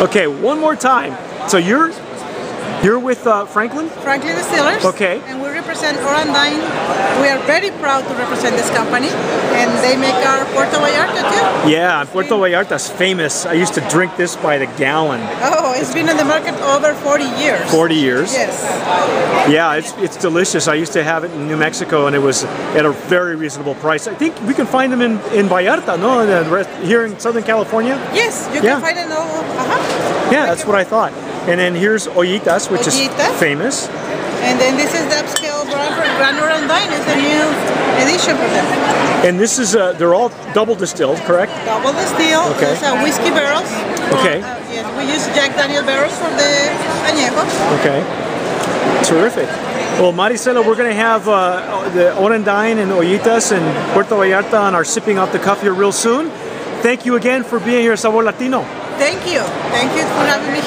Okay, one more time. So you're you're with uh, Frank-Lin? Frank-Lin Distillers. Okay. And we represent Orendain. We are very proud to represent this company, and they make our Puerto Vallarta too. Yeah, Puerto Vallarta's famous. I used to drink this by the gallon. Oh, it's been on the market over 40 years. 40 years. Yes. Yeah, it's it's delicious. I used to have it in New Mexico, and it was at a very reasonable price. I think we can find them in in Vallarta, no, rest, here in Southern California. Yes, you Yeah. can find it all. Uh-huh. Yeah, that's what I thought. And then here's Ollitas, which is famous. And then this is the upscale brand for Gran Orendain. It's a new edition for them. And this is uh, they're all double distilled, correct? Double distilled. Okay. It's a whiskey barrels. Okay. Uh, yes, we use Jack Daniel barrels for the añejo. Okay. Terrific. Well, Maricela, we're going to have uh, the Orendain and Ollitas and Puerto Vallarta on our sipping off the cuff here real soon. Thank you again for being here, Sabor Latino. Thank you. Thank you for having me.